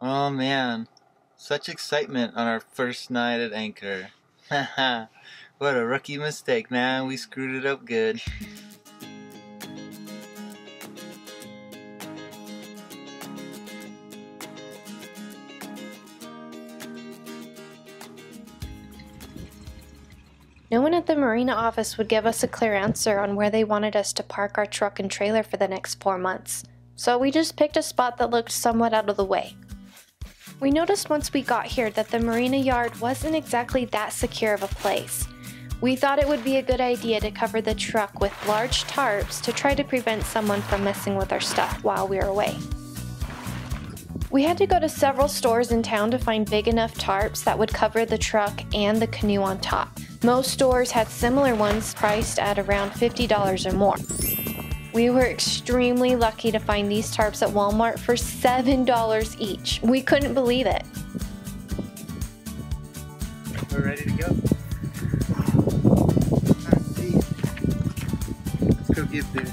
Oh man, such excitement on our first night at Anchor. Haha, what a rookie mistake, man. We screwed it up good. No one at the marina office would give us a clear answer on where they wanted us to park our truck and trailer for the next four months, so we just picked a spot that looked somewhat out of the way. We noticed once we got here that the marina yard wasn't exactly that secure of a place. We thought it would be a good idea to cover the truck with large tarps to try to prevent someone from messing with our stuff while we were away. We had to go to several stores in town to find big enough tarps that would cover the truck and the canoe on top. Most stores had similar ones priced at around $50 or more. We were extremely lucky to find these tarps at Walmart for $7 each. We couldn't believe it. We're ready to go. Let's go get the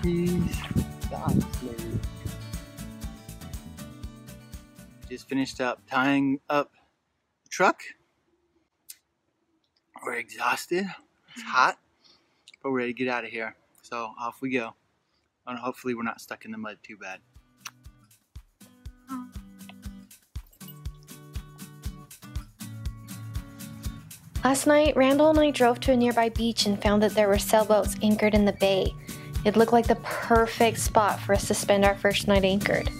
keys. Just finished up tying up the truck. We're exhausted. It's hot, but we're ready to get out of here. So off we go. And hopefully we're not stuck in the mud too bad. Last night, Randall and I drove to a nearby beach and found that there were sailboats anchored in the bay. It looked like the perfect spot for us to spend our first night anchored.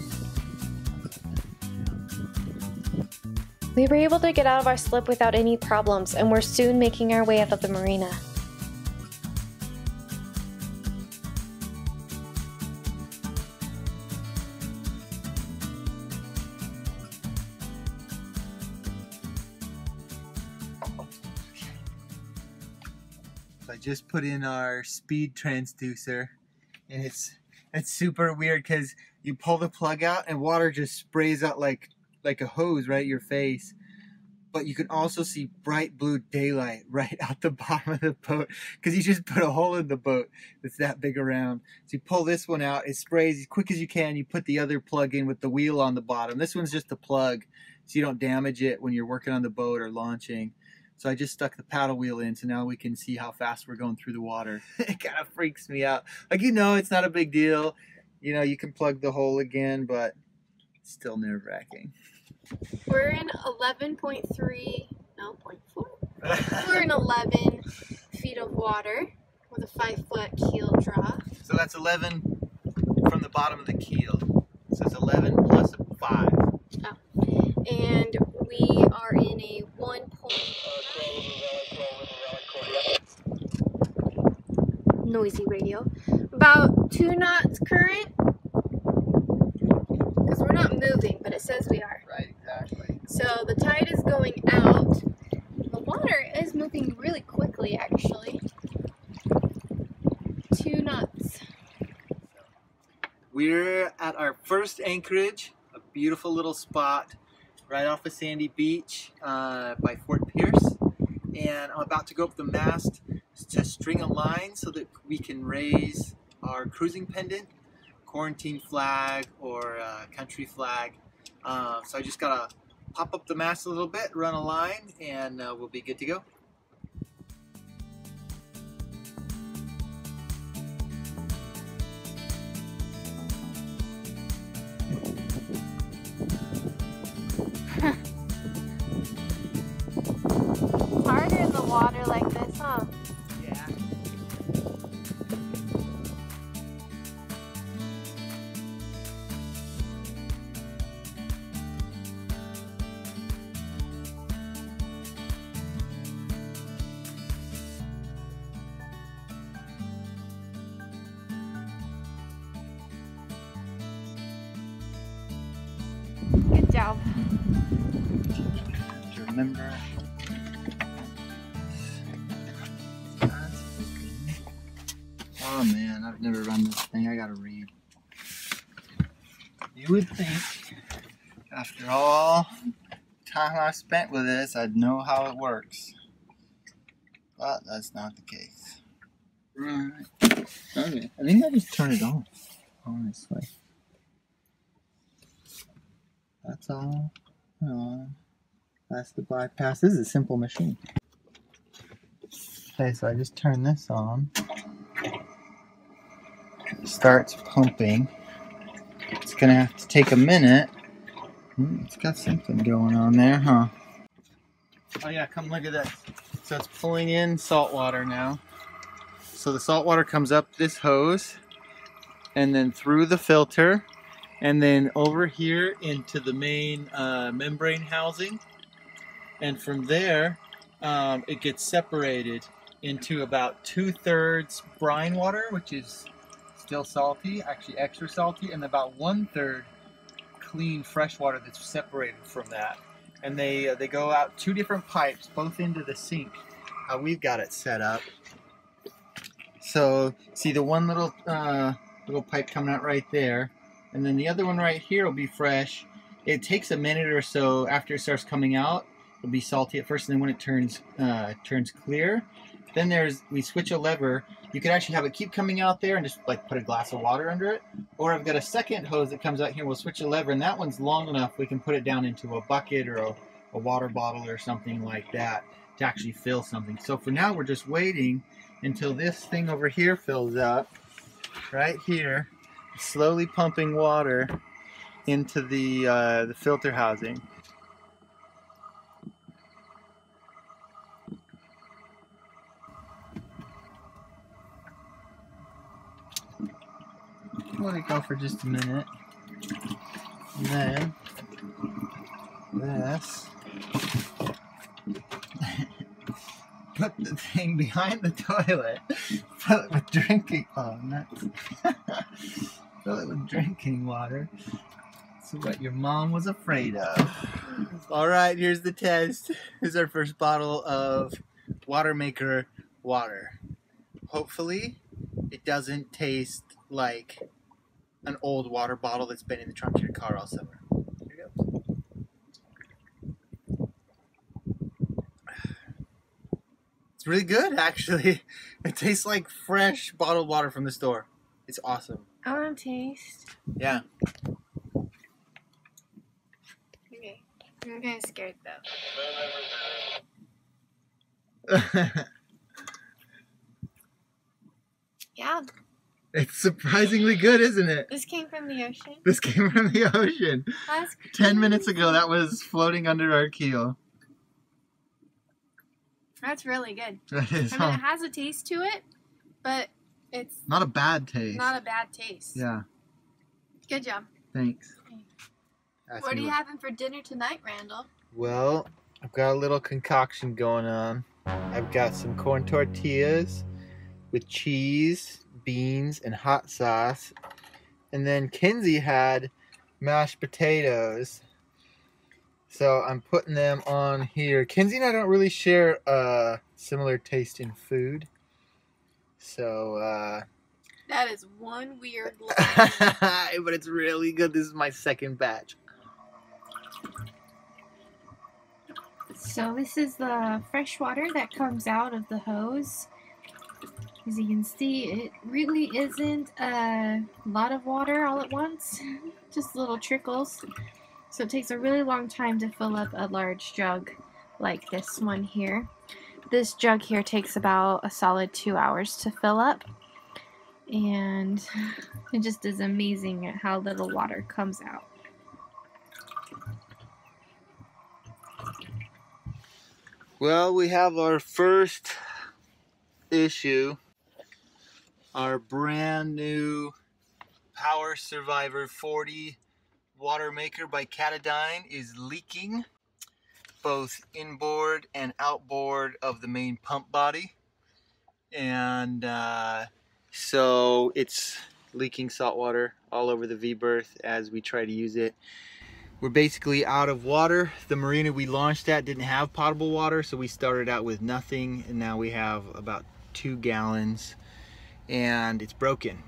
We were able to get out of our slip without any problems and were soon making our way out of the marina. Just put in our speed transducer and it's it's super weird because you pull the plug out and water just sprays out like like a hose right your face but you can also see bright blue daylight right out the bottom of the boat because you just put a hole in the boat that's that big around. So you pull this one out, it sprays as quick as you can. You put the other plug in with the wheel on the bottom. This one's just a plug so you don't damage it when you're working on the boat or launching. So I just stuck the paddle wheel in so now we can see how fast we're going through the water. it kind of freaks me out. Like, you know, it's not a big deal. You know, you can plug the hole again, but it's still nerve wracking. We're in 11.3, no, 0.4. We're in 11 feet of water with a 5 foot keel draw. So that's 11 from the bottom of the keel. So it's 11 plus a 5. And we are in a 1. Noisy radio. About 2 knots current. Because we're not moving, but it says we are. Right, exactly. So the tide is going out. The water is moving really quickly, actually. Two knots. We're at our first anchorage, a beautiful little spot right off of Sandy Beach uh, by Fort Pierce. And I'm about to go up the mast to string a line so that we can raise our cruising pendant, quarantine flag, or uh, country flag. Uh, so I just gotta pop up the mast a little bit, run a line, and uh, we'll be good to go. Job. to remember. Oh man, I've never run this thing. I gotta read. You would think, after all time I've spent with this, I'd know how it works. But that's not the case. Right. Okay. I think I just turn it on. Honestly. That's all. Oh, that's the bypass. This is a simple machine. Okay, so I just turn this on. It starts pumping. It's gonna have to take a minute. Hmm, It's got something going on there, huh? Oh yeah, come look at this. So it's pulling in salt water now. So the salt water comes up this hose and then through the filter and then over here into the main uh, membrane housing. And from there, um, it gets separated into about two thirds brine water, which is still salty, actually extra salty, and about one third clean fresh water that's separated from that. And they uh, they go out two different pipes, both into the sink. How we've got it set up. So see the one little uh, little pipe coming out right there, and then the other one right here will be fresh. It takes a minute or so after it starts coming out. It'll be salty at first, and then when it turns uh, turns clear, then there's we switch a lever. You can actually have it keep coming out there and just like put a glass of water under it. Or I've got a second hose that comes out here. We'll switch a lever, and that one's long enough we can put it down into a bucket or a, a water bottle or something like that to actually fill something. So for now, we're just waiting until this thing over here fills up. Right here, slowly pumping water into the uh, the filter housing. Let it go for just a minute. And then this. Put the thing behind the toilet. Fill it with drinking. Oh, nuts. Fill it with drinking water. So what your mom was afraid of. All right, here's the test. Here's our first bottle of Water Maker water. Hopefully, it doesn't taste like an old water bottle that's been in the trunk of your car all summer. Here goes. It's really good, actually. It tastes like fresh bottled water from the store. It's awesome. I want to taste. Yeah. Okay. I'm kind of scared though. Yeah, it's surprisingly good, isn't it? this came from the ocean. This came from the ocean. That's Ten minutes ago, that was floating under our keel. That's really good. That is I mean, huh? it has a taste to it, but it's not a bad taste. not a bad taste. yeah, Good job. thanks. Ask What are me you having for dinner tonight, Randall? Well, I've got a little concoction going on. I've got some corn tortillas with cheese, beans, and hot sauce. And then Kinsey had mashed potatoes. So I'm putting them on here. Kinsey and I don't really share a similar taste in food. So, uh, That is one weird line. but it's really good. This is my second batch. So this is the fresh water that comes out of the hose. As you can see, it really isn't a lot of water all at once, just little trickles. So it takes a really long time to fill up a large jug like this one here. This jug here takes about a solid two hours to fill up. And it just is amazing at how little water comes out. Well, we have our first issue. Our brand new Power Survivor 40 water maker by Katadyn is leaking both inboard and outboard of the main pump body. And uh, so it's leaking salt water all over the V-berth as we try to use it we're basically out of water. The marina we launched at didn't have potable water, so we started out with nothing, and now we have about two gallons, and it's broken.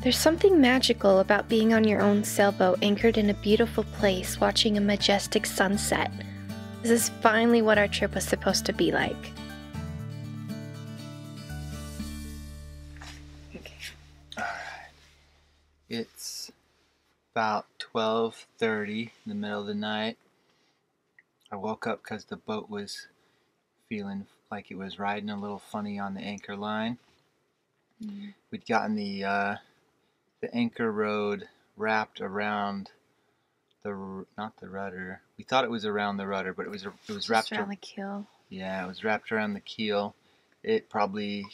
There's something magical about being on your own sailboat anchored in a beautiful place watching a majestic sunset. This is finally what our trip was supposed to be like. Okay. It's about 12:30 in the middle of the night. I woke up because the boat was feeling like it was riding a little funny on the anchor line. Mm. We'd gotten the uh, the anchor rode wrapped around the not the rudder. We thought it was around the rudder, but it was it was wrapped Just around the keel. yeah, it was wrapped around the keel. It probably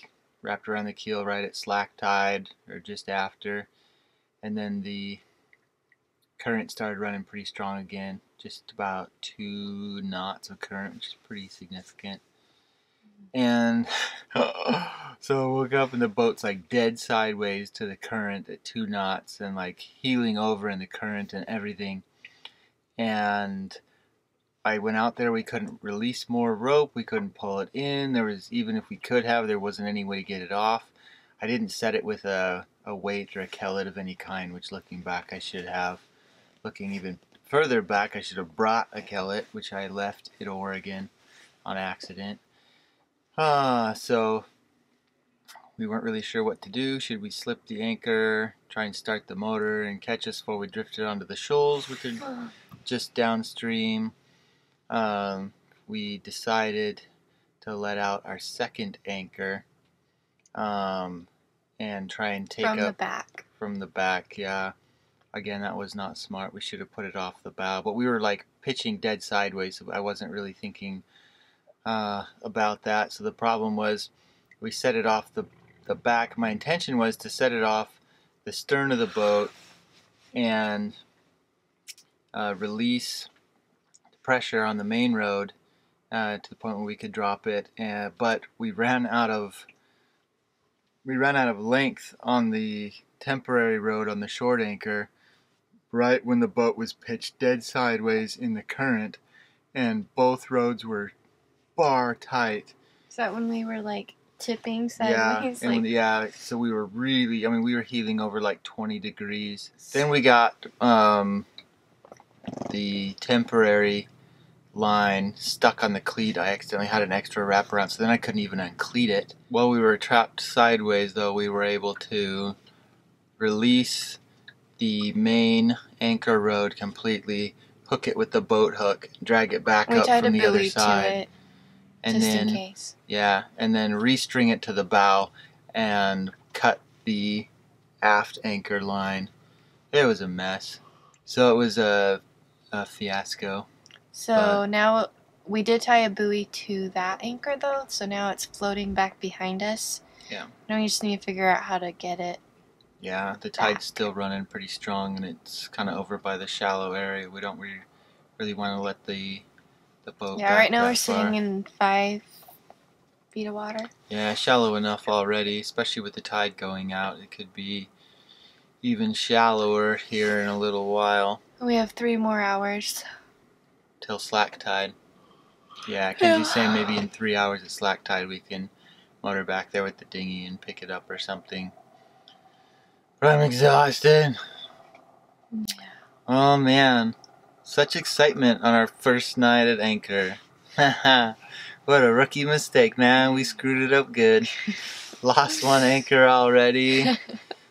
wrapped around the keel right at slack tide or just after. And then the current started running pretty strong again, just about two knots of current, which is pretty significant. And so I woke up and the boat's like dead sideways to the current at two knots and like heeling over in the current and everything. And I went out there. We couldn't release more rope. We couldn't pull it in. There was even if we could have, there wasn't any way to get it off. I didn't set it with a, a weight or a kellet of any kind, which looking back I should have. Looking even further back, I should have brought a kellet, which I left in Oregon on accident. Ah, so we weren't really sure what to do. Should we slip the anchor, try and start the motor, and catch us before we drifted onto the shoals, which are just downstream? um, we decided to let out our second anchor um, and try and take From the back. from the back. Yeah, again, that was not smart. We should have put it off the bow, but we were like pitching dead sideways, so I wasn't really thinking uh, about that. So the problem was we set it off the the back. My intention was to set it off the stern of the boat and uh, release pressure on the main rode uh, to the point where we could drop it. Uh, but we ran out of we ran out of length on the temporary rode on the short anchor right when the boat was pitched dead sideways in the current, and both rodes were bar tight. Is that when we were like tipping Yeah, sideways? and like, yeah, so we were really, I mean, we were heeling over like 20 degrees. Then we got um, the temporary line stuck on the cleat. I accidentally had an extra wraparound, so then I couldn't even uncleat it. While we were trapped sideways, though, we were able to release the main anchor rode completely, hook it with the boat hook, drag it back we up from the other side, to it and just then in case. yeah, and then restring it to the bow and cut the aft anchor line. It was a mess. So it was a, a fiasco. So now we did tie a buoy to that anchor though, so now it's floating back behind us. Yeah. Now we just need to figure out how to get it. Yeah, the tide's still running pretty strong and it's kind of over by the shallow area. We don't really, really want to let the. Yeah, right now we're far. sitting in five feet of water. Yeah, shallow enough already, especially with the tide going out. It could be even shallower here in a little while. We have three more hours. till slack tide. Yeah, Kenzie's saying maybe in three hours at slack tide we can motor back there with the dinghy and pick it up or something. But I'm exhausted. Mm. Oh man, such excitement on our first night at Anchor. what a rookie mistake, man. We screwed it up good. Lost one anchor already.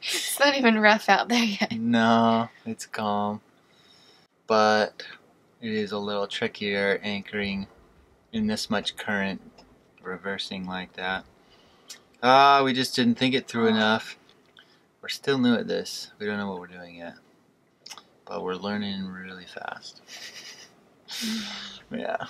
It's not even rough out there yet. No, it's calm. But it is a little trickier anchoring in this much current, reversing like that. Ah, we just didn't think it through enough. We're still new at this. We don't know what we're doing yet. But we're learning really fast. Yeah.